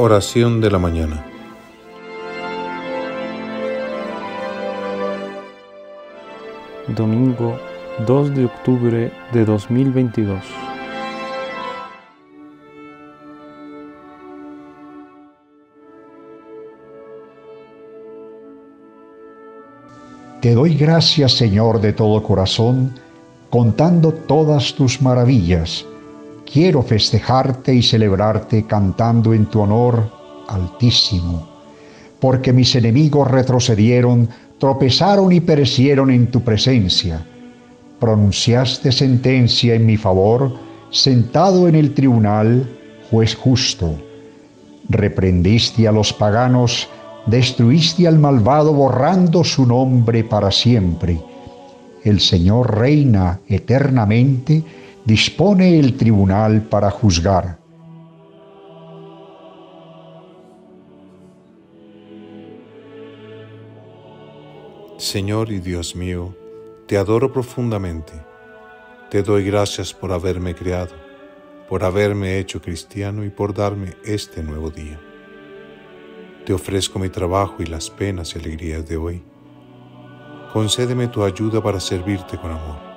Oración de la mañana. Domingo 2 de octubre de 2022. Te doy gracias, Señor, de todo corazón, contando todas tus maravillas. Quiero festejarte y celebrarte cantando en tu honor altísimo, porque mis enemigos retrocedieron, tropezaron y perecieron en tu presencia. Pronunciaste sentencia en mi favor, sentado en el tribunal, juez justo. Reprendiste a los paganos, destruiste al malvado borrando su nombre para siempre. El Señor reina eternamente, dispone el tribunal para juzgar. Señor y Dios mío, te adoro profundamente. Te doy gracias por haberme creado, por haberme hecho cristiano y por darme este nuevo día. Te ofrezco mi trabajo y las penas y alegrías de hoy. Concédeme tu ayuda para servirte con amor.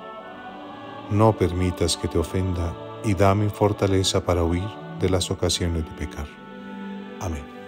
No permitas que te ofenda y dame fortaleza para huir de las ocasiones de pecar. Amén.